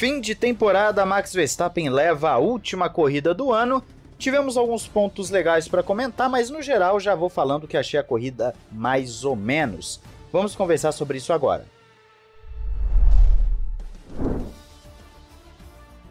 Fim de temporada, Max Verstappen leva a última corrida do ano. Tivemos alguns pontos legais para comentar, mas no geral já vou falando que achei a corrida mais ou menos. Vamos conversar sobre isso agora.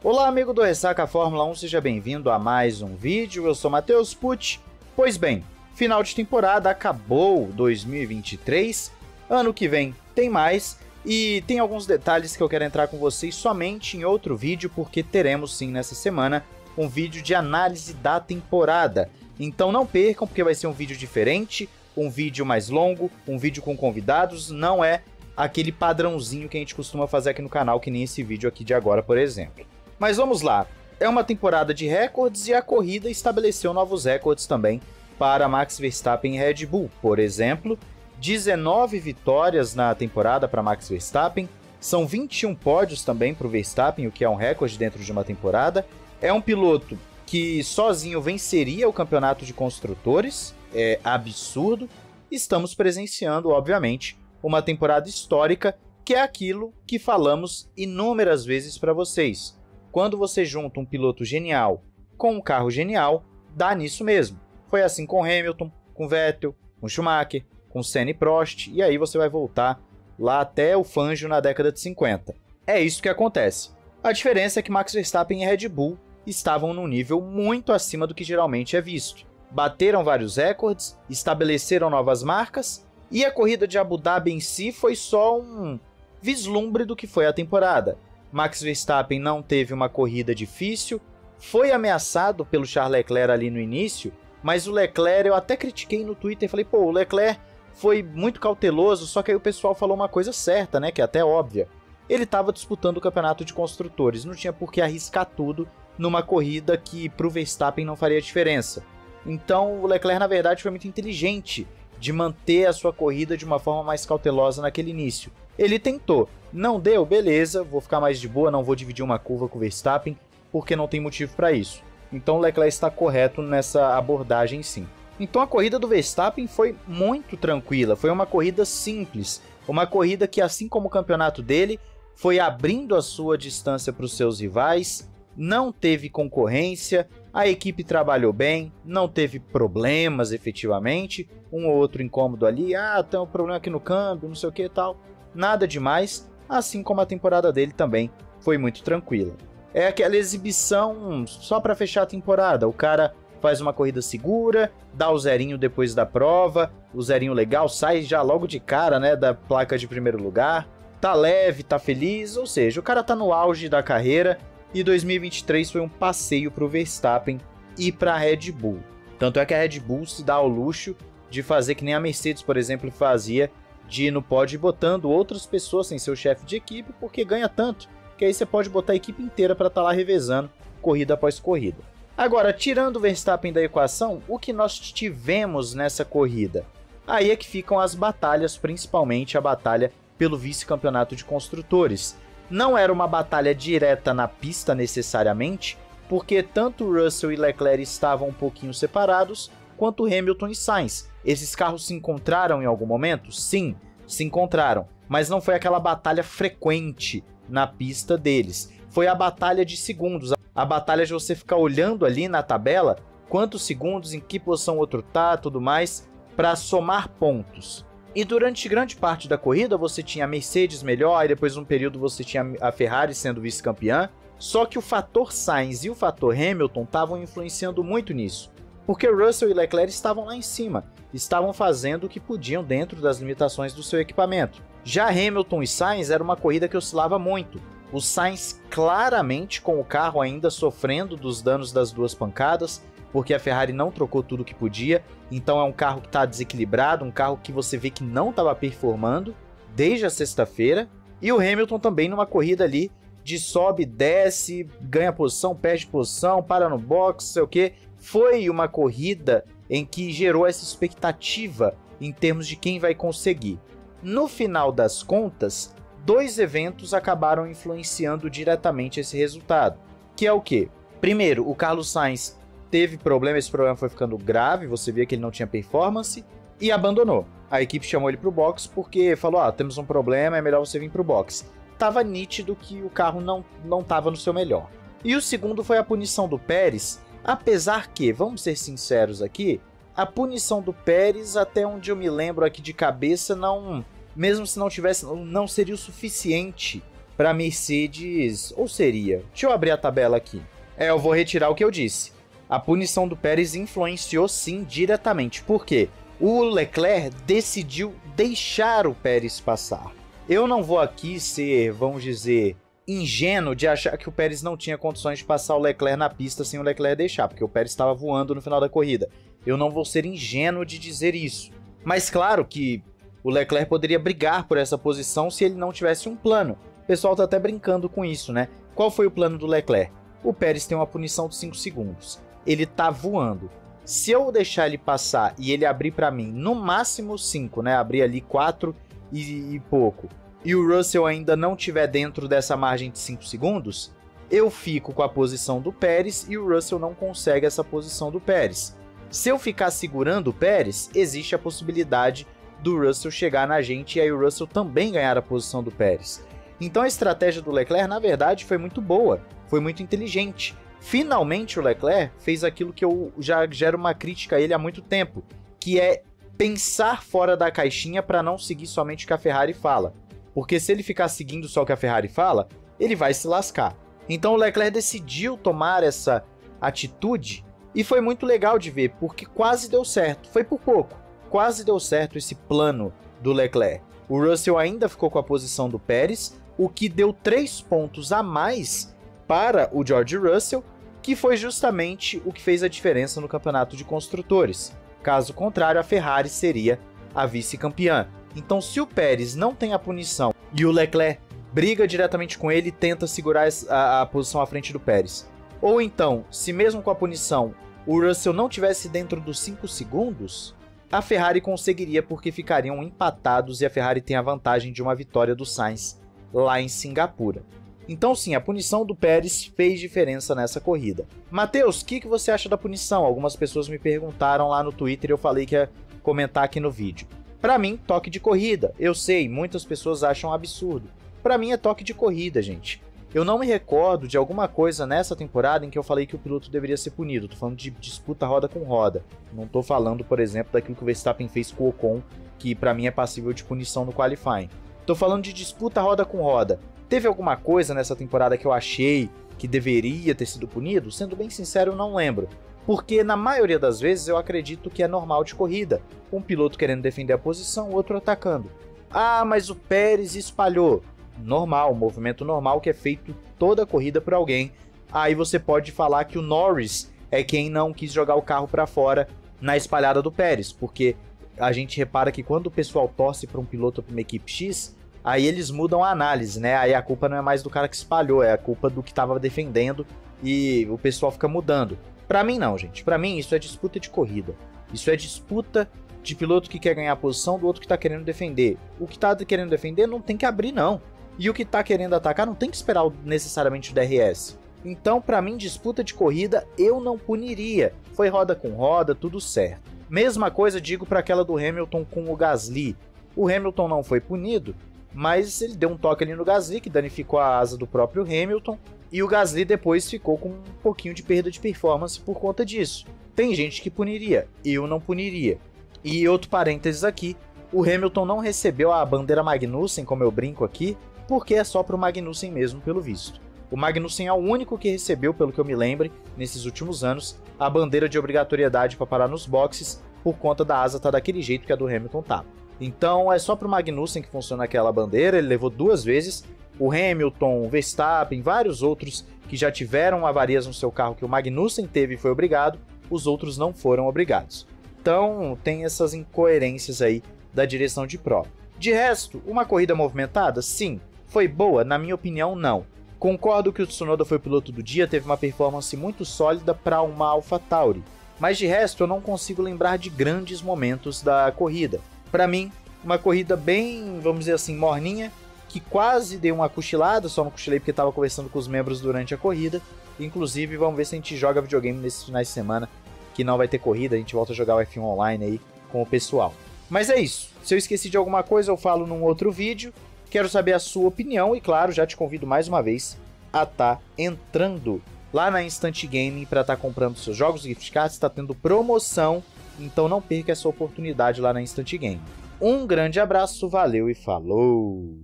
Olá, amigo do Ressaca Fórmula 1, seja bem-vindo a mais um vídeo. Eu sou Matheus Pucci. Pois bem, final de temporada acabou 2023. Ano que vem tem mais e tem alguns detalhes que eu quero entrar com vocês somente em outro vídeo, porque teremos sim nessa semana um vídeo de análise da temporada. Então não percam, porque vai ser um vídeo diferente, um vídeo mais longo, um vídeo com convidados, não é aquele padrãozinho que a gente costuma fazer aqui no canal, que nem esse vídeo aqui de agora, por exemplo. Mas vamos lá. É uma temporada de recordes e a corrida estabeleceu novos recordes também para Max Verstappen e Red Bull. Por exemplo, 19 vitórias na temporada para Max Verstappen, são 21 pódios também para o Verstappen, o que é um recorde dentro de uma temporada. É um piloto que sozinho venceria o campeonato de construtores, é absurdo. Estamos presenciando, obviamente, uma temporada histórica que é aquilo que falamos inúmeras vezes para vocês. Quando você junta um piloto genial com um carro genial, dá nisso mesmo. Foi assim com Hamilton, com Vettel, com Schumacher, com Senna e Prost, e aí você vai voltar lá até o Fangio na década de 50. É isso que acontece. A diferença é que Max Verstappen e Red Bull estavam num nível muito acima do que geralmente é visto. Bateram vários recordes, estabeleceram novas marcas, e a corrida de Abu Dhabi em si foi só um vislumbre do que foi a temporada. Max Verstappen não teve uma corrida difícil, foi ameaçado pelo Charles Leclerc ali no início, mas o Leclerc eu até critiquei no Twitter, falei, pô, o Leclerc foi muito cauteloso, só que aí o pessoal falou uma coisa certa, né, que é até óbvia. Ele estava disputando o campeonato de construtores, não tinha por que arriscar tudo numa corrida que pro Verstappen não faria diferença. Então o Leclerc na verdade foi muito inteligente de manter a sua corrida de uma forma mais cautelosa naquele início. Ele tentou, não deu, beleza, vou ficar mais de boa, não vou dividir uma curva com o Verstappen, porque não tem motivo para isso. Então o Leclerc está correto nessa abordagem sim. Então a corrida do Verstappen foi muito tranquila, foi uma corrida simples, uma corrida que assim como o campeonato dele, foi abrindo a sua distância para os seus rivais, não teve concorrência, a equipe trabalhou bem, não teve problemas efetivamente, um ou outro incômodo ali, ah, tem um problema aqui no câmbio, não sei o que e tal. Nada demais, assim como a temporada dele também foi muito tranquila. É aquela exibição só para fechar a temporada. O cara faz uma corrida segura, dá o zerinho depois da prova, o zerinho legal, sai já logo de cara, né, da placa de primeiro lugar. Tá leve, tá feliz, ou seja, o cara tá no auge da carreira e 2023 foi um passeio pro Verstappen e para Red Bull. Tanto é que a Red Bull se dá ao luxo de fazer que nem a Mercedes, por exemplo, fazia de ir no pódio botando outras pessoas sem seu chefe de equipe, porque ganha tanto, que aí você pode botar a equipe inteira para estar tá lá revezando, corrida após corrida. Agora, tirando o Verstappen da equação, o que nós tivemos nessa corrida? Aí é que ficam as batalhas, principalmente a batalha pelo vice-campeonato de construtores. Não era uma batalha direta na pista necessariamente, porque tanto Russell e Leclerc estavam um pouquinho separados, quanto Hamilton e Sainz. Esses carros se encontraram em algum momento? Sim, se encontraram, mas não foi aquela batalha frequente na pista deles. Foi a batalha de segundos, a batalha de você ficar olhando ali na tabela quantos segundos, em que posição o outro tá, tudo mais, para somar pontos. E durante grande parte da corrida você tinha a Mercedes melhor, e depois um período você tinha a Ferrari sendo vice-campeã. Só que o fator Sainz e o fator Hamilton estavam influenciando muito nisso porque Russell e Leclerc estavam lá em cima, estavam fazendo o que podiam dentro das limitações do seu equipamento. Já Hamilton e Sainz era uma corrida que oscilava muito. O Sainz claramente com o carro ainda sofrendo dos danos das duas pancadas, porque a Ferrari não trocou tudo que podia, então é um carro que está desequilibrado, um carro que você vê que não estava performando desde a sexta-feira, e o Hamilton também numa corrida ali de sobe, desce, ganha posição, perde posição, para no box, sei o que, foi uma corrida em que gerou essa expectativa em termos de quem vai conseguir. No final das contas, dois eventos acabaram influenciando diretamente esse resultado, que é o que? Primeiro, o Carlos Sainz teve problema, esse problema foi ficando grave, você via que ele não tinha performance e abandonou. A equipe chamou ele para o box porque falou: "Ah, temos um problema, é melhor você vir para o box". estava nítido que o carro não não estava no seu melhor. E o segundo foi a punição do Pérez, apesar que, vamos ser sinceros aqui, a punição do Pérez, até onde eu me lembro aqui de cabeça, não, mesmo se não tivesse, não seria o suficiente para Mercedes, ou seria? Deixa eu abrir a tabela aqui. É, eu vou retirar o que eu disse. A punição do Pérez influenciou sim diretamente. Por quê? O Leclerc decidiu deixar o Pérez passar. Eu não vou aqui ser, vamos dizer, ingênuo de achar que o Pérez não tinha condições de passar o Leclerc na pista sem o Leclerc deixar, porque o Pérez estava voando no final da corrida. Eu não vou ser ingênuo de dizer isso. Mas claro que o Leclerc poderia brigar por essa posição se ele não tivesse um plano. O pessoal tá até brincando com isso, né? Qual foi o plano do Leclerc? O Pérez tem uma punição de 5 segundos. Ele tá voando. Se eu deixar ele passar e ele abrir para mim no máximo 5, né? Abrir ali 4 e, e pouco e o Russell ainda não tiver dentro dessa margem de 5 segundos, eu fico com a posição do Pérez e o Russell não consegue essa posição do Pérez. Se eu ficar segurando o Pérez, existe a possibilidade do Russell chegar na gente e aí o Russell também ganhar a posição do Pérez. Então a estratégia do Leclerc, na verdade, foi muito boa, foi muito inteligente. Finalmente o Leclerc fez aquilo que eu já gero uma crítica a ele há muito tempo, que é pensar fora da caixinha para não seguir somente o que a Ferrari fala. Porque se ele ficar seguindo só o que a Ferrari fala, ele vai se lascar. Então o Leclerc decidiu tomar essa atitude e foi muito legal de ver, porque quase deu certo. Foi por pouco. Quase deu certo esse plano do Leclerc. O Russell ainda ficou com a posição do Pérez, o que deu três pontos a mais para o George Russell, que foi justamente o que fez a diferença no campeonato de construtores. Caso contrário, a Ferrari seria a vice-campeã. Então, se o Pérez não tem a punição e o Leclerc briga diretamente com ele e tenta segurar a, a posição à frente do Pérez, ou então, se mesmo com a punição o Russell não tivesse dentro dos 5 segundos, a Ferrari conseguiria porque ficariam empatados e a Ferrari tem a vantagem de uma vitória do Sainz lá em Singapura. Então sim, a punição do Pérez fez diferença nessa corrida. Matheus, o que, que você acha da punição? Algumas pessoas me perguntaram lá no Twitter e eu falei que ia comentar aqui no vídeo. Para mim, toque de corrida. Eu sei, muitas pessoas acham absurdo. Para mim é toque de corrida, gente. Eu não me recordo de alguma coisa nessa temporada em que eu falei que o piloto deveria ser punido. Tô falando de disputa roda com roda. Não tô falando, por exemplo, daquilo que o Verstappen fez com o Ocon, que para mim é passível de punição no qualifying. Tô falando de disputa roda com roda. Teve alguma coisa nessa temporada que eu achei que deveria ter sido punido? Sendo bem sincero, eu não lembro porque na maioria das vezes eu acredito que é normal de corrida, um piloto querendo defender a posição, outro atacando. Ah, mas o Pérez espalhou. Normal, movimento normal que é feito toda a corrida por alguém. Aí você pode falar que o Norris é quem não quis jogar o carro para fora na espalhada do Pérez, porque a gente repara que quando o pessoal torce para um piloto para uma equipe X, aí eles mudam a análise, né? Aí a culpa não é mais do cara que espalhou, é a culpa do que estava defendendo e o pessoal fica mudando. Para mim não, gente. Para mim isso é disputa de corrida. Isso é disputa de piloto que quer ganhar a posição do outro que tá querendo defender. O que tá querendo defender não tem que abrir não. E o que tá querendo atacar não tem que esperar necessariamente o DRS. Então, para mim, disputa de corrida eu não puniria. Foi roda com roda, tudo certo. Mesma coisa digo para aquela do Hamilton com o Gasly. O Hamilton não foi punido, mas ele deu um toque ali no Gasly que danificou a asa do próprio Hamilton e o Gasly depois ficou com um pouquinho de perda de performance por conta disso. Tem gente que puniria, eu não puniria. E outro parênteses aqui, o Hamilton não recebeu a bandeira Magnussen, como eu brinco aqui, porque é só para o Magnussen mesmo, pelo visto. O Magnussen é o único que recebeu, pelo que eu me lembre, nesses últimos anos, a bandeira de obrigatoriedade para parar nos boxes por conta da asa tá daquele jeito que a do Hamilton tá. Então é só para o Magnussen que funciona aquela bandeira, ele levou duas vezes o Hamilton, o Verstappen, vários outros que já tiveram avarias no seu carro que o Magnussen teve e foi obrigado, os outros não foram obrigados. Então tem essas incoerências aí da direção de prova. De resto, uma corrida movimentada? Sim. Foi boa? Na minha opinião, não. Concordo que o Tsunoda foi piloto do dia, teve uma performance muito sólida para uma AlphaTauri. Mas de resto, eu não consigo lembrar de grandes momentos da corrida. Para mim, uma corrida bem, vamos dizer assim, morninha, que quase deu uma cochilada, só não cochilei porque estava conversando com os membros durante a corrida. Inclusive, vamos ver se a gente joga videogame nesses finais de semana, que não vai ter corrida, a gente volta a jogar o F1 online aí com o pessoal. Mas é isso. Se eu esqueci de alguma coisa, eu falo num outro vídeo. Quero saber a sua opinião e, claro, já te convido mais uma vez a estar tá entrando lá na Instant Gaming para estar tá comprando seus jogos gift cards, está tendo promoção, então não perca essa oportunidade lá na Instant Gaming. Um grande abraço, valeu e falou!